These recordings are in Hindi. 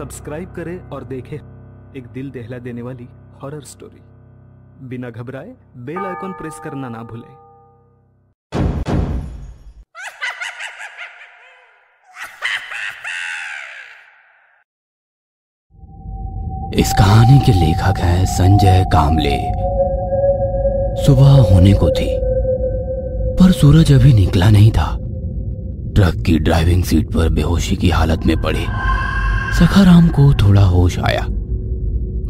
सब्सक्राइब करें और देखें एक दिल दहला देने वाली हॉरर स्टोरी बिना घबराए बेल आइकॉन प्रेस करना ना भूलें। इस कहानी के लेखक हैं संजय कामले। सुबह होने को थी, पर सूरज अभी निकला नहीं था। ट्रक की ड्राइविंग सीट पर बेहोशी की हालत में पड़े। सखाराम को थोड़ा होश आया।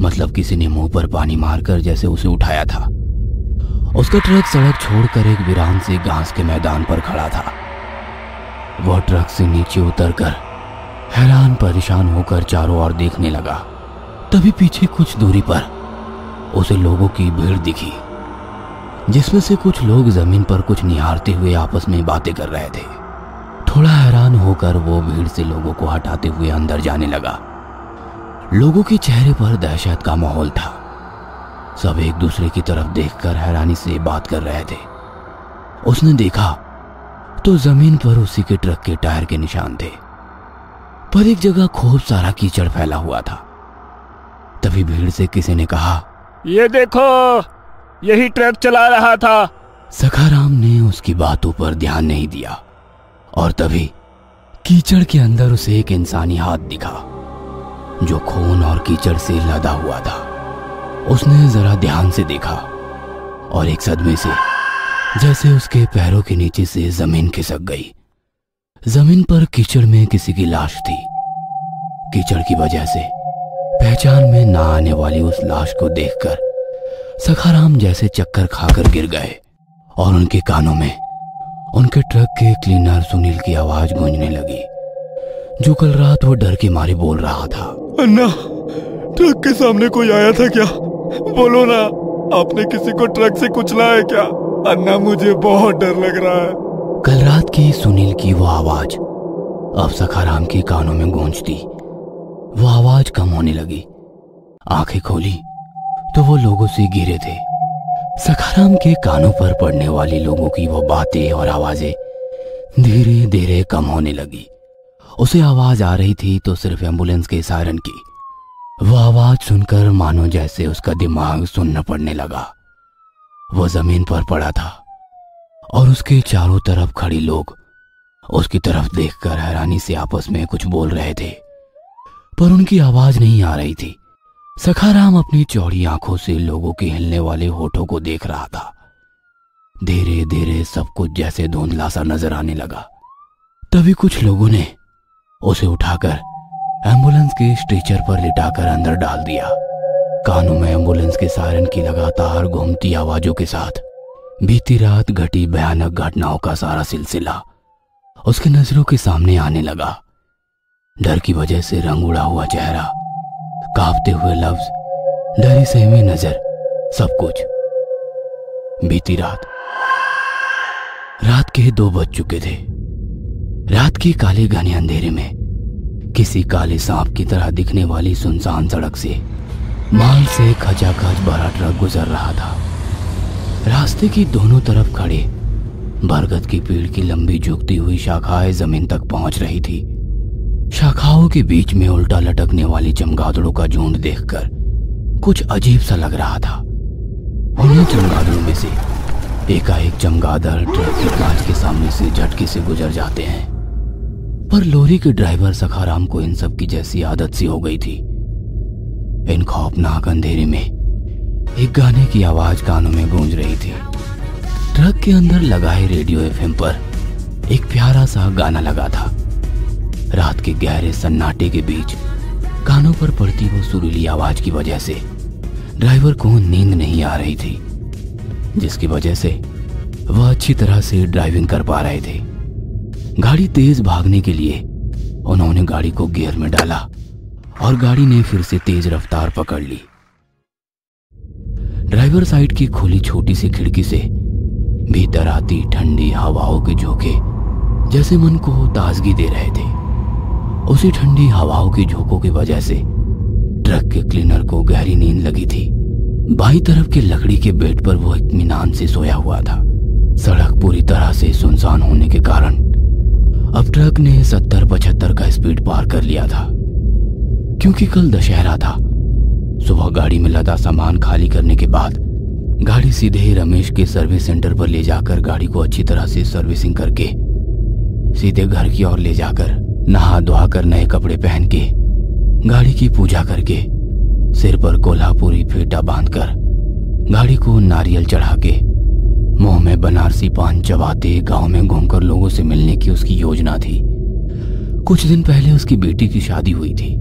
मतलब किसी ने मुँह पर पानी मारकर जैसे उसे उठाया था। उसका ट्रक सड़क छोड़कर एक वीरान से घास के मैदान पर खड़ा था। वह ट्रक से नीचे उतरकर हैरान परेशान होकर चारों ओर देखने लगा। तभी पीछे कुछ दूरी पर उसे लोगों की भीड़ दिखी, जिसमें से कुछ लोग ज़मीन पर कुछ निहारते हुए आपस में बातें कर रहे थे। थोड़ा हैरान होकर वो भीड़ से लोगों को हटाते हुए अंदर जाने लगा। लोगों के चेहरे पर दहशत का माहौल था। सब एक दूसरे की तरफ़ देखकर हैरानी से बात कर रहे थे। उसने देखा तो ज़मीन पर उसी के ट्रक के टायर के निशान थे। पर एक जगह खूब सारा कीचड़ फैला हुआ था। तभी भीड़ से किसी ने कहा ये देखो यही ट्रक चला रहा था। सखाराम ने उसकी बातों पर ध्यान नहीं दिया। और तभी कीचड़ के अंदर उसे एक इंसानी हाथ दिखा, जो खून और कीचड़ से लदा हुआ था। उसने जरा ध्यान से देखा और एक सदमे से, जैसे उसके पैरों के नीचे से ज़मीन खिसक गई। ज़मीन पर कीचड़ में किसी की लाश थी। कीचड़ की वजह से पहचान में ना आने वाली उस लाश को देखकर सखाराम जैसे चक्कर खाकर गिर गए और उनके कानों में उनके ट्रक के क्लीनर सुनील की आवाज़ गूंजने लगी। जो कल रात वो डर के मारे बोल रहा था। अन्ना ट्रक के सामने कोई आया था क्या? बोलो ना आपने किसी को ट्रक से कुचला है क्या? अन्ना मुझे बहुत डर लग रहा है। कल रात की सुनील की वो आवाज़ अब सखाराम के कानों में गूंजती। वो आवाज़ कम होने लगी। आँखें खोली तो वो लोगों से घिरे थे। सखाराम के कानों पर पड़ने वाली लोगों की वो बातें और आवाज़ें धीरे धीरे कम होने लगी। उसे आवाज़ आ रही थी तो सिर्फ़ एंबुलेंस के सायरन की। वो आवाज़ सुनकर मानो जैसे उसका दिमाग सुनना पड़ने लगा। वो ज़मीन पर पड़ा था और उसके चारों तरफ़ खड़ी लोग उसकी तरफ़ देखकर हैरानी से आपस में कुछ बोल रहे थे। पर उनकी आवाज़ नहीं आ रही थी। सखाराम अपनी चौड़ी आँखों से लोगों के हिलने वाले होठों को देख रहा था। धीरे धीरे सब कुछ जैसे धुंधला सा नज़र आने लगा। तभी कुछ लोगों ने उसे उठाकर एंबुलेंस के स्ट्रेचर पर लिटाकर अंदर डाल दिया। कानों में एंबुलेंस के सायरन की लगातार घूमती आवाजों के साथ बीती रात घटी भयानक घटनाओं का सारा सिलसिला उसके नज़रों के सामने आने लगा। डर की वजह से रंग उड़ा हुआ चेहरा कांपते हुए लफ्ज, डरी सहमी नज़र, सब कुछ। बीती रात। रात के दो बज चुके थे। रात के काले घने अंधेरे में, किसी काले सांप की तरह दिखने वाली सुनसान सड़क से, माल से खचाखच भरा ट्रक गुजर रहा था। रास्ते की दोनों तरफ़ खड़े, बरगद की पेड़ की लंबी झुकती हुई शाखाएँ ज़मीन तक पहुँच रही थी। शाखाओं के बीच में उल्टा लटकने वाली चमगादड़ों का झुंड देखकर कुछ अजीब सा लग रहा था। उन्हीं चमगादड़ों में से एकाएक चमगादड़ ट्रक के कांच के सामने से झटके से गुजर जाते हैं। पर लोरी के ड्राइवर सखाराम को इन सब की जैसी आदत सी हो गई थी। इन खौफनाक अंधेरे में एक गाने की आवाज़ कानों में गूंज रही थी। ट्रक के अंदर लगाए रेडियो एफएम पर एक प्यारा सा गाना लगा था। रात के गहरे सन्नाटे के बीच कानों पर पड़ती वो सुरीली आवाज़ की वजह से ड्राइवर को नींद नहीं आ रही थी, जिसकी वजह से वह अच्छी तरह से ड्राइविंग कर पा रहे थे। गाड़ी तेज भागने के लिए उन्होंने गाड़ी को गियर में डाला और गाड़ी ने फिर से तेज रफ्तार पकड़ ली। ड्राइवर साइड की खुली छोटी सी खिड़की से भीतर आती ठंडी हवाओं के झोंके जैसे मन को ताजगी दे रहे थे। उसी ठंडी हवाओं की झोंकों की वजह से ट्रक के क्लीनर को गहरी नींद लगी थी। बाई तरफ़ के लकड़ी के बेड पर वो इत्मीनान से सोया हुआ था। सड़क पूरी तरह से सुनसान होने के कारण अब ट्रक ने सत्तर पचहत्तर का स्पीड पार कर लिया था। क्योंकि कल दशहरा था। सुबह गाड़ी में लदा सामान खाली करने के बाद गाड़ी सीधे रमेश के सर्विस सेंटर पर ले जाकर गाड़ी को अच्छी तरह से सर्विसिंग करके सीधे घर की ओर ले जाकर नहा धोआ कर नए कपड़े पहन के, गाड़ी की पूजा करके, सिर पर कोल्हापुरी फेटा बांधकर, गाड़ी को नारियल चढ़ा के, मुँह में बनारसी पान चबाते गाँव में घूमकर लोगों से मिलने की उसकी योजना थी। कुछ दिन पहले उसकी बेटी की शादी हुई थी।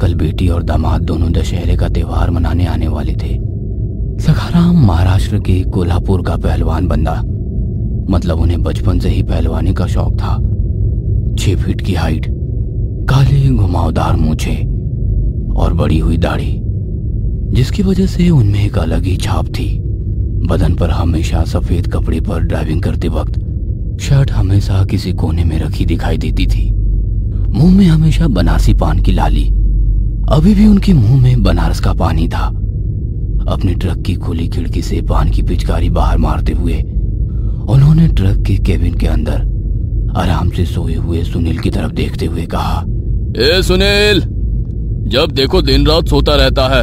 कल बेटी और दामाद दोनों दशहरे का त्योहार मनाने आने वाले थे। सखाराम महाराष्ट्र के कोल्हापुर का पहलवान बंदा मतलब उन्हें बचपन से ही पहलवानी का शौक था। छह फीट की हाइट, काले घुमावदार मूछे और बड़ी हुई दाढ़ी, जिसकी वजह से उनमें एक अलग ही छाप थी। बदन पर हमेशा सफ़ेद कपड़े पर ड्राइविंग करते वक्त शर्ट हमेशा किसी कोने में रखी दिखाई देती थी। मुँह में हमेशा बनारसी पान की लाली, अभी भी उनके मुँह में बनारस का पानी था। अपने ट्रक की खुली खिड़की से पान की पिचकारी बाहर मारते हुए उन्होंने ट्रक के केबिन के अंदर आराम से सोए हुए सुनील की तरफ़ देखते हुए कहा ए सुनील जब देखो दिन रात सोता रहता है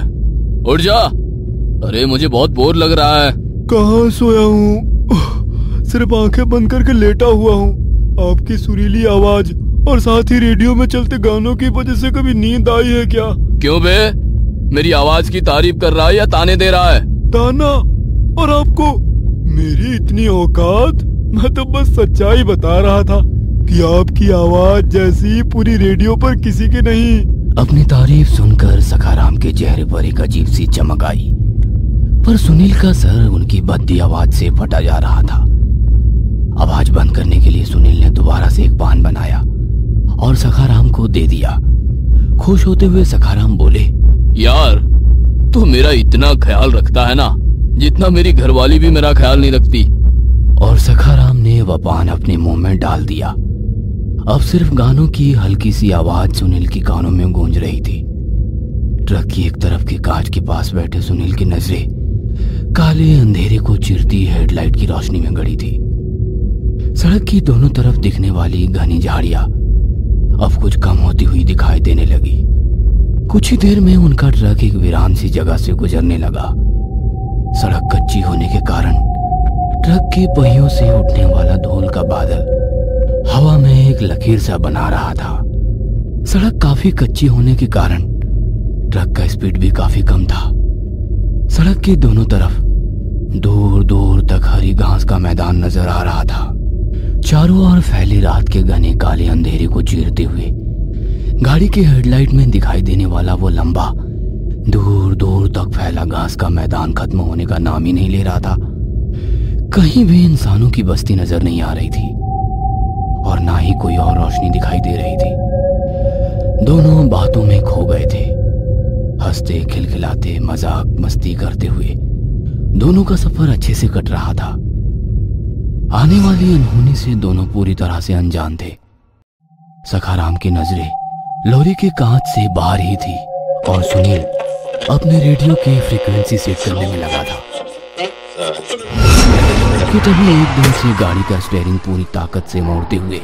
उठ जा। अरे मुझे बहुत बोर लग रहा है। कहाँ सोया हूँ? सिर्फ़ आँखें बंद करके लेटा हुआ हूँ। आपकी सुरीली आवाज़ और साथ ही रेडियो में चलते गानों की वजह से कभी नींद आई है क्या? क्यों बे? मेरी आवाज़ की तारीफ़ कर रहा है या ताने दे रहा है? ताना और आपको मेरी इतनी औकात? मैं तो बस सच्चाई बता रहा था कि आपकी आवाज़ जैसी पूरी रेडियो पर किसी की नहीं। अपनी तारीफ़ सुनकर सखाराम के चेहरे पर एक अजीब सी चमक आई। पर सुनील का सर उनकी बद्दी आवाज़ से फटा जा रहा था। आवाज़ बंद करने के लिए सुनील ने दोबारा से एक पान बनाया और सखाराम को दे दिया। खुश होते हुए सखाराम बोले यार तू तो मेरा इतना ख्याल रखता है ना जितना मेरी घरवाली भी मेरा ख्याल नहीं रखती। और सखाराम ने वह पान अपने मुँह में डाल दिया। अब सिर्फ़ गानों की हल्की सी आवाज़ सुनील की कानों में गूंज रही थी। ट्रक की एक तरफ़ के कांच के पास बैठे सुनील की नज़रें काले अंधेरे को चिरती हेडलाइट की रोशनी में गड़ी थी। सड़क की दोनों तरफ़ दिखने वाली घनी झाड़ियाँ अब कुछ कम होती हुई दिखाई देने लगी। कुछ ही देर में उनका ट्रक एक वीरान सी जगह से गुजरने लगा। सड़क कच्ची होने के कारण ट्रक के पहियों से उठने वाला धूल का बादल हवा में एक लकीर सा बना रहा था। सड़क काफ़ी कच्ची होने के कारण ट्रक का स्पीड भी काफ़ी कम था। सड़क के दोनों तरफ़ दूर दूर तक हरी घास का मैदान नज़र आ रहा था। चारों ओर फैली रात के घने काले अंधेरे को चीरते हुए गाड़ी के हेडलाइट में दिखाई देने वाला वो लंबा दूर दूर तक फैला घास का मैदान खत्म होने का नाम ही नहीं ले रहा था। कहीं भी इंसानों की बस्ती नज़र नहीं आ रही थी। और ना ही कोई और रोशनी दिखाई दे रही थी। दोनों बातों में खो गए थे। हँसते, खिलखिलाते, मज़ाक मस्ती करते हुए। दोनों का सफ़र अच्छे से कट रहा था। आने वाली अनहोनी से दोनों पूरी तरह से अनजान थे। सखाराम की नज़रें लोरी के कांच से बाहर ही थी। और सुनील अपने रेडियो की फ्रीक्वेंसी सेट करने में लगा था। कि तभी दिन से गाड़ी का स्टेयरिंग पूरी ताकत से मोड़ते हुए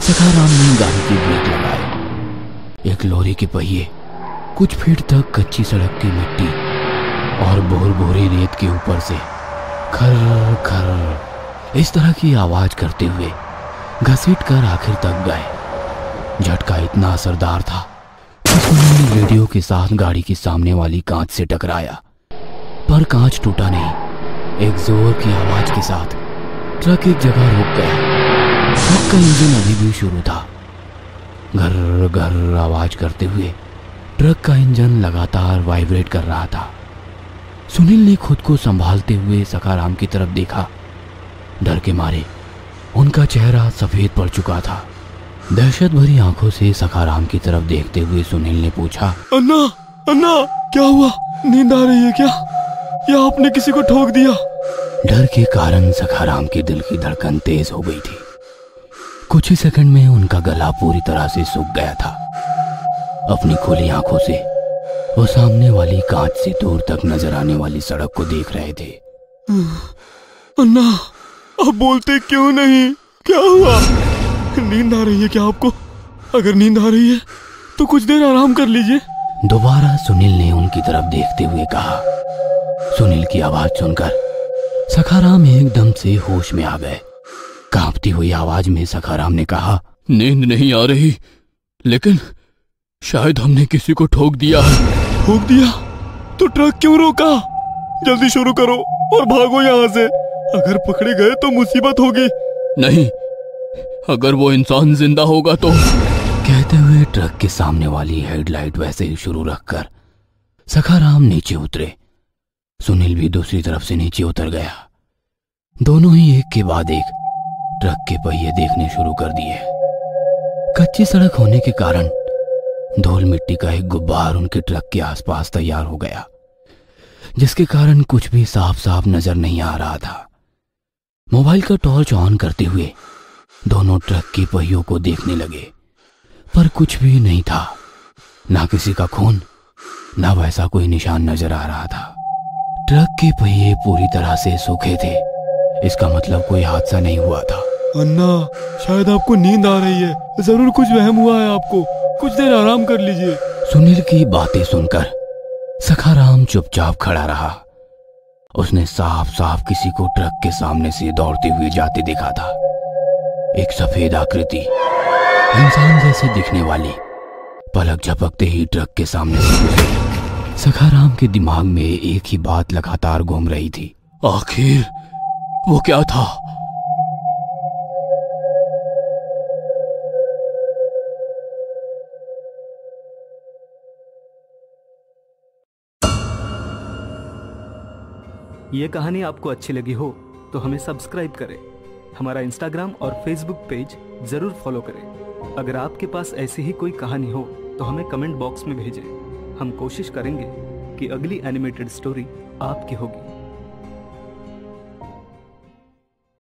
सखाराम ने गाड़ी की ब्रेक लगाए एक लॉरी के पहिए, कुछ फीट तक कच्ची सड़क की मिट्टी और बोर बोरे रेत के ऊपर से खर खर इस तरह की आवाज़ करते हुए घसीट कर आखिर तक गए। झटका इतना असरदार था रेडियो के साथ गाड़ी के सामने वाली कांच से टकराया। पर कांच टूटा नहीं। एक ज़ोर की आवाज़ के साथ ट्रक एक जगह रुक गया। ट्रक का इंजन अभी भी शुरू था। घर घर आवाज़ करते हुए ट्रक का इंजन लगातार वाइब्रेट कर रहा था। सुनील ने खुद को संभालते हुए सकाराम की तरफ़ देखा। डर के मारे उनका चेहरा सफ़ेद पड़ चुका था। दहशत भरी आँखों से सखाराम की तरफ़ देखते हुए सुनील ने पूछा, अन्ना अन्ना, क्या हुआ? नींद आ रही है क्या? या आपने किसी को ठोक दिया? डर के कारण सखाराम के दिल की धड़कन तेज हो गई थी। कुछ ही सेकंड में उनका गला पूरी तरह से सूख गया था। अपनी खुली आँखों से वो सामने वाली कांच से दूर तक नज़र आने वाली सड़क को देख रहे थे। अन्ना आप बोलते क्यों नहीं? क्या हुआ? नींद आ रही है क्या आपको? अगर नींद आ रही है तो कुछ देर आराम कर लीजिए। दोबारा सुनील ने उनकी तरफ़ देखते हुए कहा सुनील की आवाज़ सुनकर सखाराम एकदम से होश में आ गए। कांपती हुई आवाज़ में सखाराम ने कहा नींद नहीं आ रही लेकिन शायद हमने किसी को ठोक दिया है। ठोक दिया? तो ट्रक क्यों रोका? जल्दी शुरू करो और भागो यहाँ से। अगर पकड़े गए तो मुसीबत होगी। नहीं अगर वो इंसान ज़िंदा होगा तो। कहते हुए ट्रक के सामने वाली हेडलाइट वैसे ही शुरू रखकर सखाराम नीचे उतरे। सुनील भी दूसरी तरफ़ से नीचे उतर गया। दोनों ही एक के बाद एक ट्रक के पहिए देखने शुरू कर दिए। कच्ची सड़क होने के कारण धूल मिट्टी का एक गुब्बार उनके ट्रक के आसपास तैयार हो गया, जिसके कारण कुछ भी साफ़ साफ़ नज़र नहीं आ रहा था। मोबाइल का टॉर्च ऑन करते हुए दोनों ट्रक के पहियों को देखने लगे, पर कुछ भी नहीं था। ना किसी का खून, ना वैसा कोई निशान नज़र आ रहा था। ट्रक के पहिए पूरी तरह से सूखे थे। इसका मतलब कोई हादसा नहीं हुआ था। अन्ना शायद आपको नींद आ रही है। ज़रूर कुछ वहम हुआ है आपको। कुछ देर आराम कर लीजिए। सुनील की बातें सुनकर सखाराम चुपचाप खड़ा रहा। उसने साफ़ साफ़ किसी को ट्रक के सामने से दौड़ते हुए जाते देखा था। एक सफ़ेद आकृति इंसान जैसे दिखने वाली पलक झपकते ही ट्रक के सामने से गुजरी। सखाराम के दिमाग में एक ही बात लगातार घूम रही थी। आखिर वो क्या था? ये कहानी आपको अच्छी लगी हो तो हमें सब्सक्राइब करें। हमारा इंस्टाग्राम और फेसबुक पेज ज़रूर फॉलो करें। अगर आपके पास ऐसी ही कोई कहानी हो तो हमें कमेंट बॉक्स में भेजें। हम कोशिश करेंगे कि अगली एनिमेटेड स्टोरी आपकी होगी।